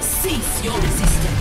Cease your resistance.